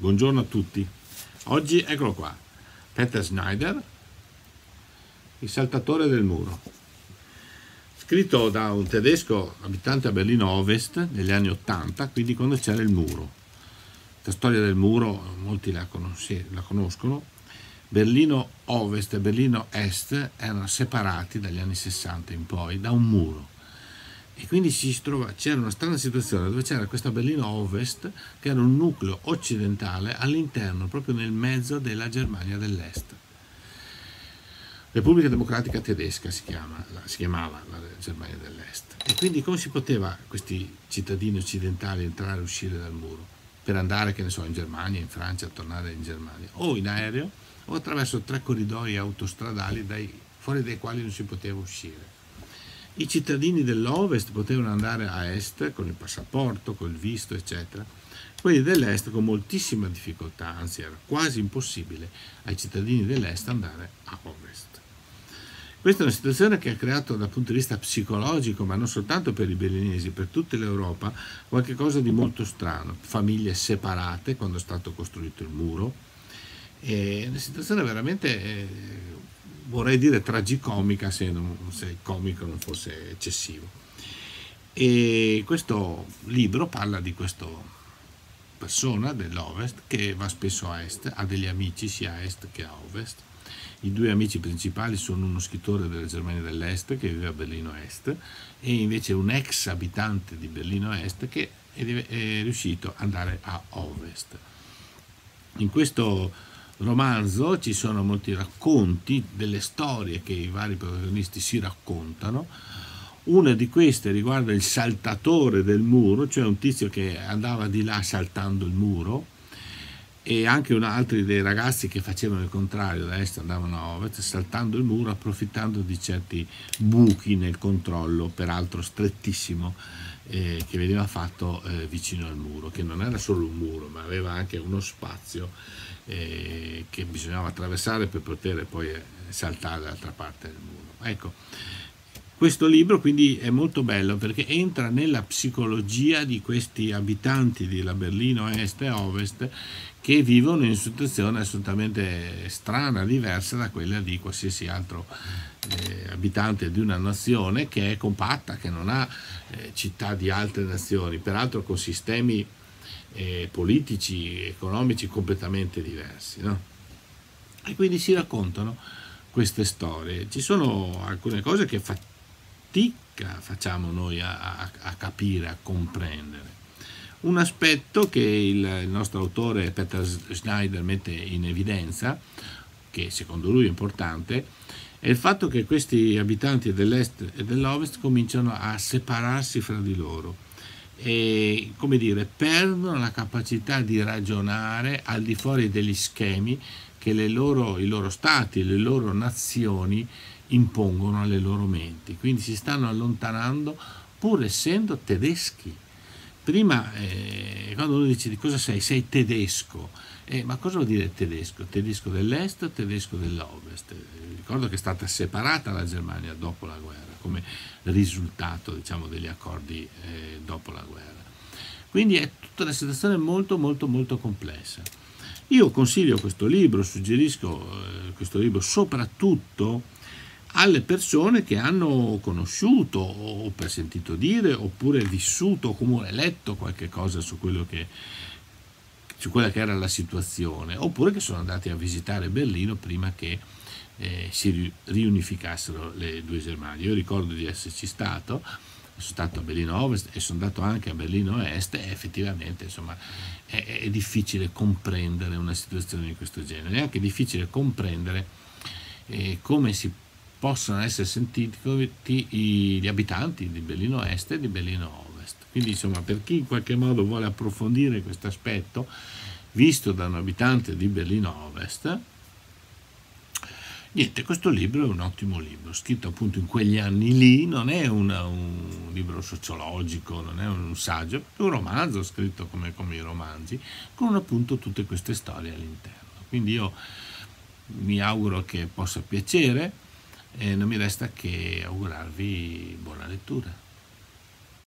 Buongiorno a tutti. Oggi eccolo qua, Peter Schneider, il saltatore del muro. Scritto da un tedesco abitante a Berlino Ovest negli anni 80, quindi quando c'era il muro. La storia del muro molti la, la conoscono. Berlino Ovest e Berlino Est erano separati dagli anni 60 in poi da un muro e quindi trova, c'era una strana situazione dove c'era questa Berlino Ovest che era un nucleo occidentale all'interno, proprio nel mezzo della Germania dell'Est. Repubblica Democratica Tedesca si, chiama, si chiamava la Germania dell'Est. E quindi come si poteva questi cittadini occidentali entrare e uscire dal muro? Per andare, che ne so, in Germania, in Francia, tornare in Germania, o in aereo o attraverso tre corridoi autostradali dai, fuori dai quali non si poteva uscire. I cittadini dell'Ovest potevano andare a est con il passaporto, col visto, eccetera. Quelli dell'est con moltissima difficoltà, anzi era quasi impossibile ai cittadini dell'est andare a ovest. Questa è una situazione che ha creato dal punto di vista psicologico, ma non soltanto per i berlinesi, per tutta l'Europa, qualcosa di molto strano. Famiglie separate quando è stato costruito il muro. È una situazione veramente eh, vorrei dire tragicomica se, non, se il comico non fosse eccessivo. E questo libro parla di questa persona dell'Ovest che va spesso a est, ha degli amici sia a est che a ovest. I due amici principali sono uno scrittore della Germania dell'Est che vive a Berlino Est e invece un ex abitante di Berlino Est che è riuscito ad andare a ovest. In questo romanzo ci sono molti racconti delle storie che i vari protagonisti si raccontano. Una di queste riguarda il saltatore del muro, cioè un tizio che andava di là saltando il muro, e anche un altro dei ragazzi che facevano il contrario, da est andavano a ovest, saltando il muro, approfittando di certi buchi nel controllo, peraltro strettissimo, eh, che veniva fatto eh, vicino al muro, che non era solo un muro, ma aveva anche uno spazio eh, che bisognava attraversare per poter poi eh, saltare dall'altra parte del muro. Ecco, questo libro quindi è molto bello perché entra nella psicologia di questi abitanti della Berlino Est e Ovest che vivono in situazione assolutamente strana, diversa da quella di qualsiasi altro eh, abitante di una nazione che è compatta, che non ha eh, città di altre nazioni, peraltro con sistemi eh, politici, economici completamente diversi. No? E quindi si raccontano queste storie. Ci sono alcune cose che fatica facciamo noi a, a, a capire, a comprendere. Un aspetto che il, il nostro autore Peter Schneider mette in evidenza, che secondo lui è importante, è il fatto che questi abitanti dell'est e dell'ovest cominciano a separarsi fra di loro e, come dire, perdono la capacità di ragionare al di fuori degli schemi che loro, i loro stati, le loro nazioni impongono alle loro menti. Quindi si stanno allontanando pur essendo tedeschi. Prima, eh, quando uno dice di cosa sei, sei tedesco, eh, ma cosa vuol dire tedesco? Tedesco dell'est o tedesco dell'ovest? Ricordo che è stata separata la Germania dopo la guerra come risultato diciamo, degli accordi eh, dopo la guerra. Quindi è tutta una situazione molto molto molto complessa. Io consiglio questo libro, suggerisco eh, questo libro soprattutto alle persone che hanno conosciuto o per sentito dire oppure vissuto o comunque letto qualche cosa su che su quella che era la situazione oppure che sono andati a visitare Berlino prima che eh, si riunificassero le due Germanie. Io ricordo di esserci stato, sono stato a Berlino Ovest e sono andato anche a Berlino Est e effettivamente insomma, è, è, difficile comprendere una situazione di questo genere, è anche difficile comprendere eh, come si possono essere sentiti gli abitanti di Berlino Est e di Berlino Ovest. Quindi insomma per chi in qualche modo vuole approfondire questo aspetto, visto da un abitante di Berlino Ovest, Niente, questo libro è un ottimo libro, scritto appunto in quegli anni lì, non è una, un libro sociologico, non è un saggio, è un romanzo scritto come, come i romanzi, con appunto tutte queste storie all'interno. Quindi io mi auguro che possa piacere e non mi resta che augurarvi buona lettura.